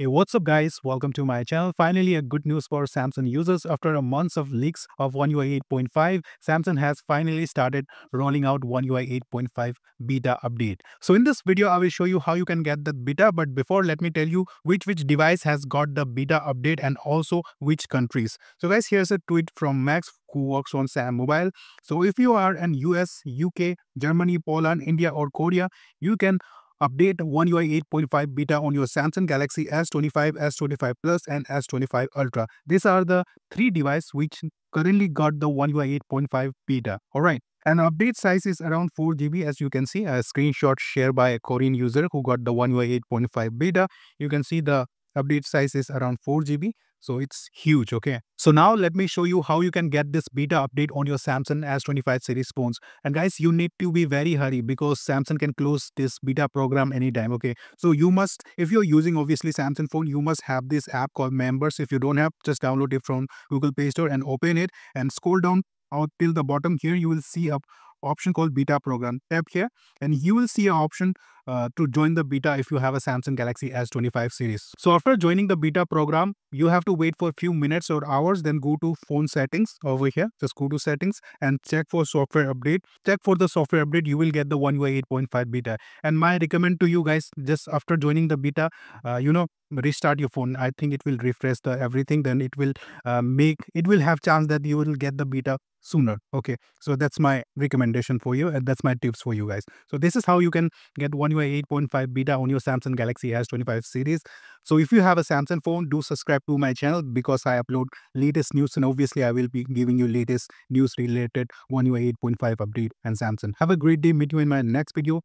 Hey, what's up guys? Welcome to my channel. Finally, a good news for Samsung users. After a months of leaks of One UI 8.5, Samsung has finally started rolling out One UI 8.5 beta update. So in this video, I will show you how you can get the beta. But before, let me tell you which which device has got the beta update and also which countries. So guys, here's a tweet from Max who works on SamMobile. So if you are in US, UK, Germany, Poland, India or Korea, you can update One UI 8.5 beta on your Samsung Galaxy S25, S25 Plus and S25 Ultra. These are the three devices which currently got the One UI 8.5 beta. Alright. And update size is around 4 GB as you can see a screenshot shared by a Korean user who got the One UI 8.5 beta. You can see the update size is around 4 GB. So it's huge, okay? So now let me show you how you can get this beta update on your Samsung S25 series phones. And guys, you need to be very hurry because Samsung can close this beta program anytime, okay? So you must, if you're using obviously Samsung phone, you must have this app called Members. If you don't have, just download it from Google Play Store and open it and scroll down out till the bottom here you will see a option called beta program tap here and you will see an option uh, to join the beta if you have a Samsung Galaxy S25 series. So after joining the beta program, you have to wait for a few minutes or hours, then go to phone settings over here. Just go to settings and check for software update. Check for the software update, you will get the One UI 8.5 beta. And my recommend to you guys, just after joining the beta, uh, you know, restart your phone. I think it will refresh the everything. Then it will uh, make, it will have chance that you will get the beta sooner okay so that's my recommendation for you and that's my tips for you guys so this is how you can get one UI 8.5 beta on your Samsung Galaxy S25 series. So if you have a Samsung phone, do subscribe to my channel because I upload latest news and obviously I will be giving you latest news related One UI 8.5 update and Samsung. Have a great day. Meet you in my next video.